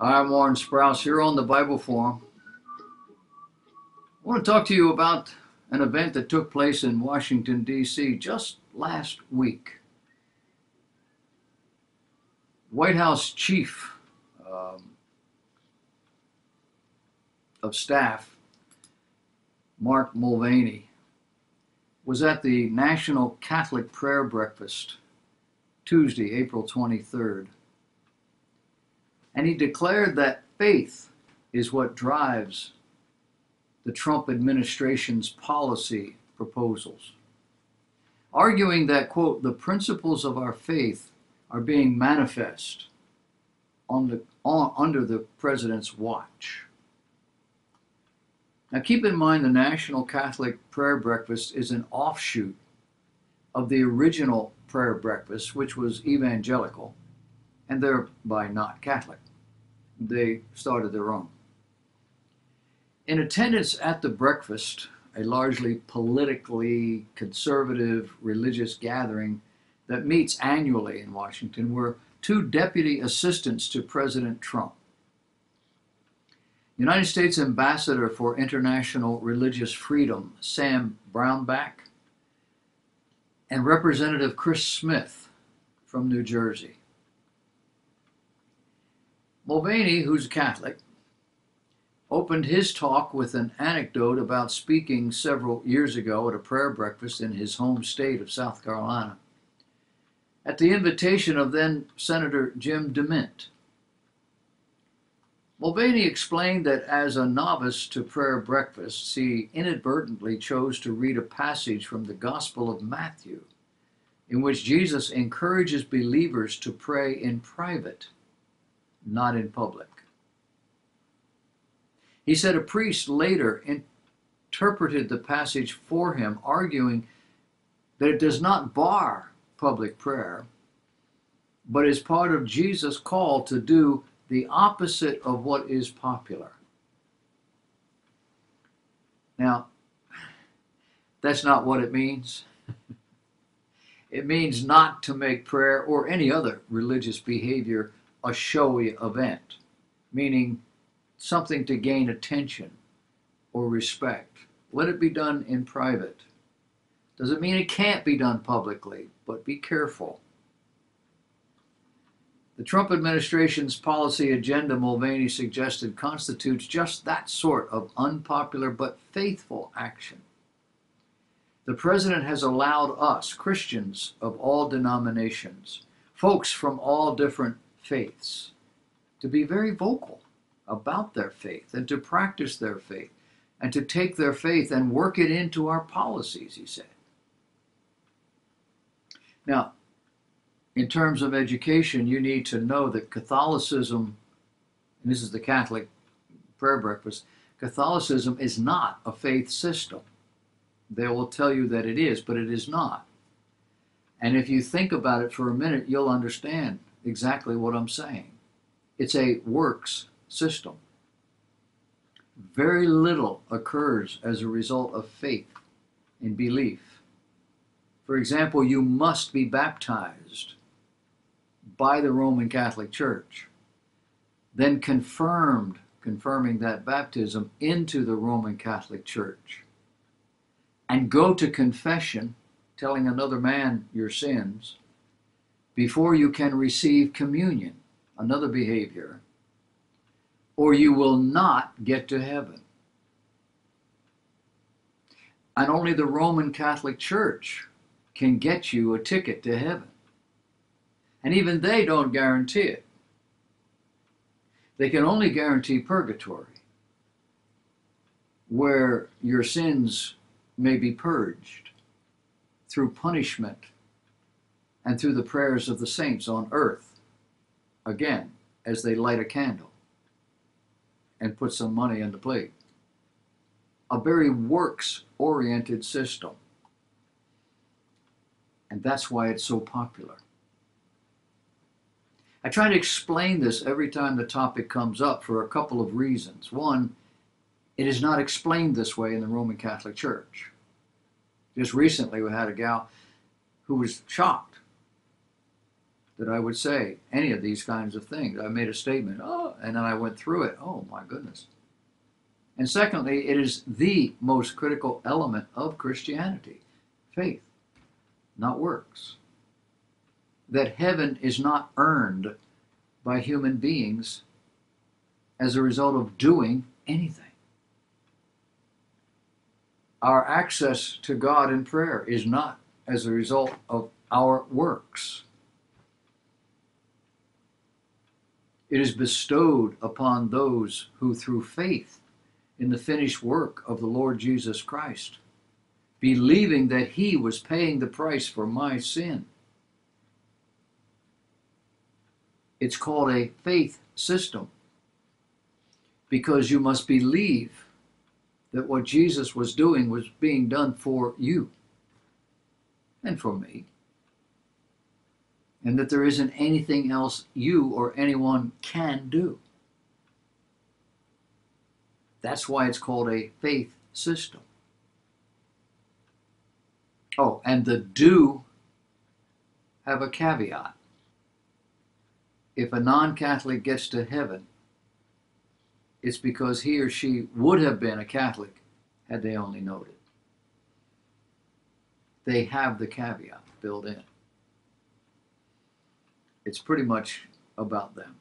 I'm Warren Sprouse here on the Bible Forum. I want to talk to you about an event that took place in Washington, D.C. just last week. White House Chief um, of Staff, Mark Mulvaney, was at the National Catholic Prayer Breakfast Tuesday, April 23rd. And he declared that faith is what drives the Trump administration's policy proposals, arguing that, quote, the principles of our faith are being manifest on the, on, under the president's watch. Now, keep in mind the National Catholic Prayer Breakfast is an offshoot of the original prayer breakfast, which was evangelical and thereby not Catholic they started their own. In attendance at the breakfast, a largely politically conservative religious gathering that meets annually in Washington, were two deputy assistants to President Trump. United States Ambassador for International Religious Freedom, Sam Brownback, and Representative Chris Smith from New Jersey. Mulvaney, who's a Catholic, opened his talk with an anecdote about speaking several years ago at a prayer breakfast in his home state of South Carolina at the invitation of then Senator Jim DeMint. Mulvaney explained that as a novice to prayer breakfasts, he inadvertently chose to read a passage from the Gospel of Matthew in which Jesus encourages believers to pray in private not in public. He said a priest later interpreted the passage for him, arguing that it does not bar public prayer, but is part of Jesus' call to do the opposite of what is popular. Now, that's not what it means. it means not to make prayer or any other religious behavior a showy event, meaning something to gain attention or respect. Let it be done in private. Doesn't mean it can't be done publicly, but be careful. The Trump administration's policy agenda, Mulvaney suggested, constitutes just that sort of unpopular but faithful action. The president has allowed us, Christians of all denominations, folks from all different faiths, to be very vocal about their faith and to practice their faith and to take their faith and work it into our policies, he said. Now, in terms of education, you need to know that Catholicism, and this is the Catholic prayer breakfast, Catholicism is not a faith system. They will tell you that it is, but it is not. And if you think about it for a minute, you'll understand exactly what I'm saying. It's a works system. Very little occurs as a result of faith and belief. For example, you must be baptized by the Roman Catholic Church, then confirmed, confirming that baptism into the Roman Catholic Church, and go to confession, telling another man your sins, before you can receive communion, another behavior, or you will not get to heaven. And only the Roman Catholic Church can get you a ticket to heaven. And even they don't guarantee it. They can only guarantee purgatory, where your sins may be purged through punishment and through the prayers of the saints on earth, again, as they light a candle and put some money in the plate. A very works oriented system. And that's why it's so popular. I try to explain this every time the topic comes up for a couple of reasons. One, it is not explained this way in the Roman Catholic Church. Just recently, we had a gal who was shocked that I would say any of these kinds of things. I made a statement, oh, and then I went through it. Oh my goodness. And secondly, it is the most critical element of Christianity faith, not works. That heaven is not earned by human beings as a result of doing anything. Our access to God in prayer is not as a result of our works. It is bestowed upon those who, through faith in the finished work of the Lord Jesus Christ, believing that He was paying the price for my sin. It's called a faith system because you must believe that what Jesus was doing was being done for you and for me and that there isn't anything else you or anyone can do. That's why it's called a faith system. Oh, and the do have a caveat. If a non Catholic gets to heaven, it's because he or she would have been a Catholic had they only known it. They have the caveat built in it's pretty much about them.